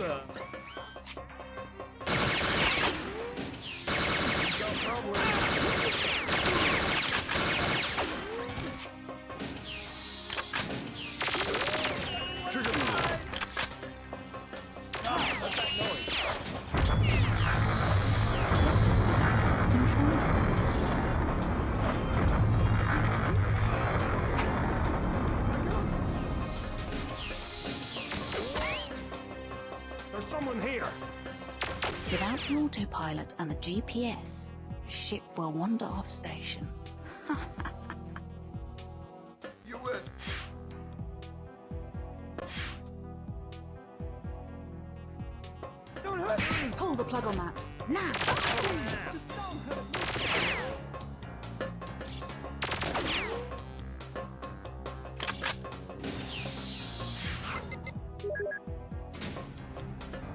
the? There's someone here. Without the autopilot and the GPS, ship will wander off station. You win. Don't hurt me. Pull the plug on that. Now!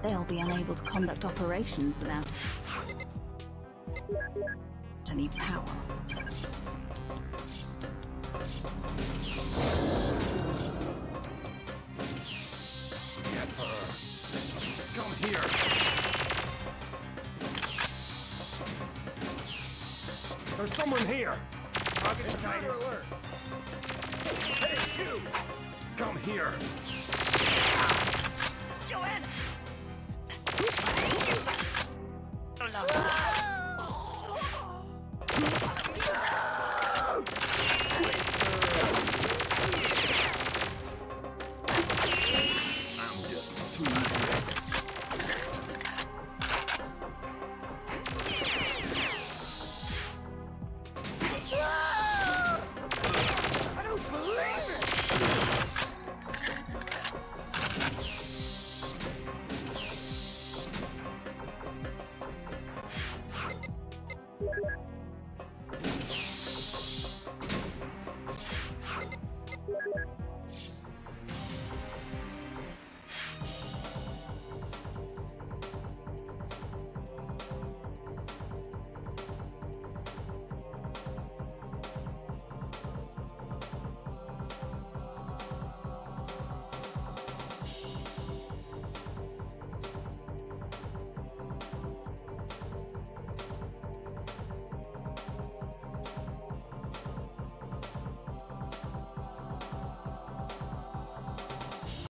They'll be unable to conduct operations without any power. Get her. Come here. There's someone here. Target sighted. alert. Hey, you! Come here. I'm just too